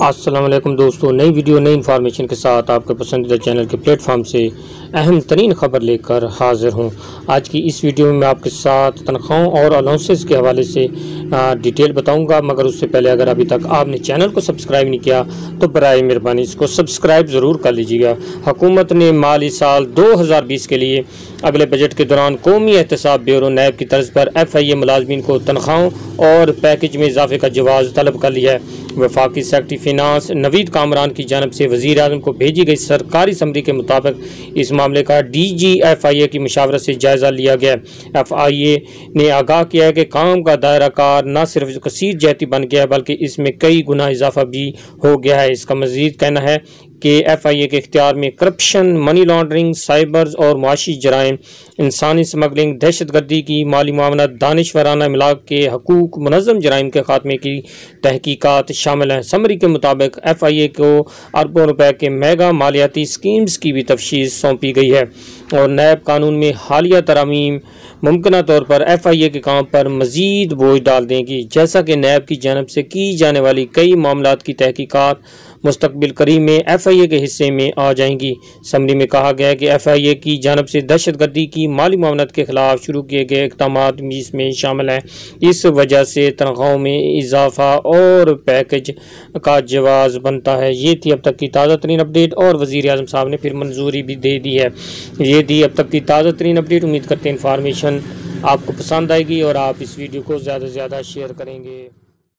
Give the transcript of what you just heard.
السلام علیکم دوستو، نئی ویڈیو، نئی انفارمیشن کے ساتھ آپ کے پسندیدہ چینل کے پلیٹ فارم سے اہم ترین خبر لے کر حاضر ہوں۔ آج کی اس ویڈیو میں میں آپ کے ساتھ تنخواہوں اور الاؤنسز کے حوالے سے ڈیٹیل بتاؤں گا، مگر اس سے پہلے اگر ابھی تک آپ نے چینل کو سبسکرائب نہیں کیا، تو برائے مہربانی اس کو سبسکرائب ضرور کر لیجیے گا۔ حکومت نے مالی سال دو ہزار بیس کے لیے اگلے بجٹ کے دوران قومی احتساب بیورو نیب کی طرز پر ایف آئی اے ملازمین کو تنخواہوں اور پیکج میں اضافے کا جواز طلب کر لیا ہے۔ وفاقی سیکٹری فینانس نوید کامران کی جانب سے وزیر اعظم کو بھیجی گئی سرکاری سمری کے مطابق اس معاملے کا ڈی جی ایف آئی اے کی مشاورت سے جائزہ لیا گیا۔ ایف آئی اے نے آگاہ کیا ہے کہ کام کا دائرہ کار نہ صرف کثیر جہتی بن گیا ہے بلکہ اس میں کئی گنا اضافہ بھی ہو گیا ہے۔ اس کا مزید کہنا ہے کہ ایف آئی اے کے اختیار میں کرپشن، منی لانڈرنگ، سائبرز اور معاشی جرائم، انسانی سمگلنگ، دہشت گردی کی مالی معاملات دانشورانہ املاک کے حقوق، منظم جرائم کے خاتمے کی تحقیقات شامل ہیں۔ سمری کے مطابق ایف آئی اے کو اربوں روپے کے میگا مالیاتی سکیمز کی بھی تفشیش سونپی گئی ہے۔ اور نیب قانون میں حالیہ ترامیم ممکنہ طور پر ایف آئی اے کے کام پر مزید بوجھ ڈال دیں گی، جیسا کہ نیب کی جانب سے کی جانے والی کئی معاملات کی تحقیقات مستقبل قریب میں ایف آئی اے کے حصے میں آ جائیں گی۔ سمری میں کہا گیا کہ ایف آئی اے کی جانب سے دہشت گردی کی مالی معاملات کے خلاف شروع کیے گئے اقدامات اس میں شامل ہیں۔ اس وجہ سے تنخواہوں میں اضافہ اور پیکج کا جواز بنتا ہے۔ یہ تھی اب تک کی تازہ ترین اپڈیٹ اور وزیر اعظم صاحب نے پھر منظوری بھی دے دی ہے۔ یہ دی اب تک کی تازہ ترین اپڈیٹ. امید کرتے ہیں انفارمیشن آپ کو پسند آئے گی اور آپ اس ویڈیو کو زیادہ سے زیادہ شیئر کریں گے.